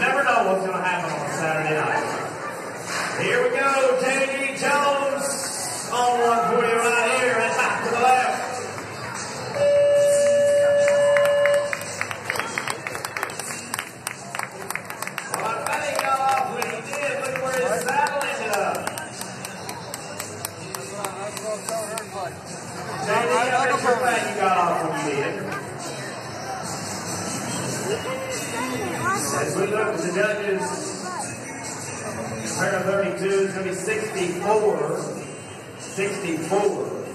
know what's going to happen on Saturday night. Here we go, J.D. Jones on 140 right here, and back to the left. Well, I uh, As we look at the judges, Pair 32 is going to be 64. 64. J.D. Jones.